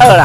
饿了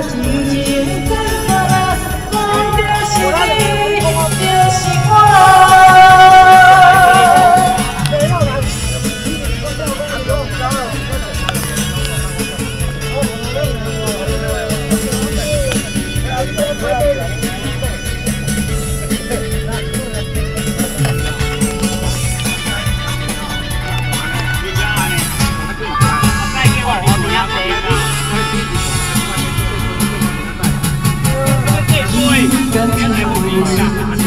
that you. 对，看看回一下。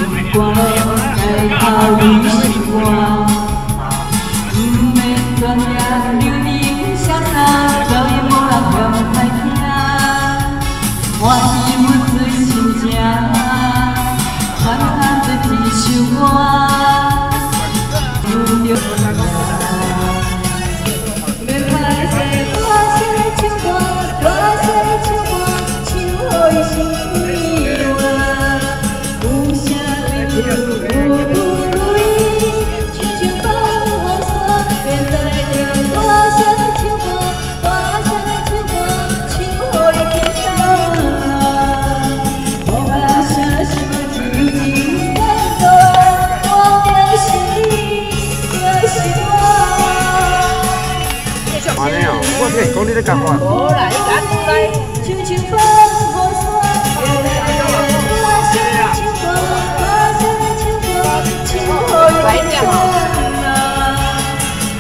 人在广东已经结婚好多年多少人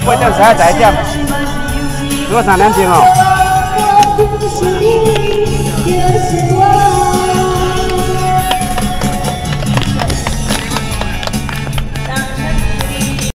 我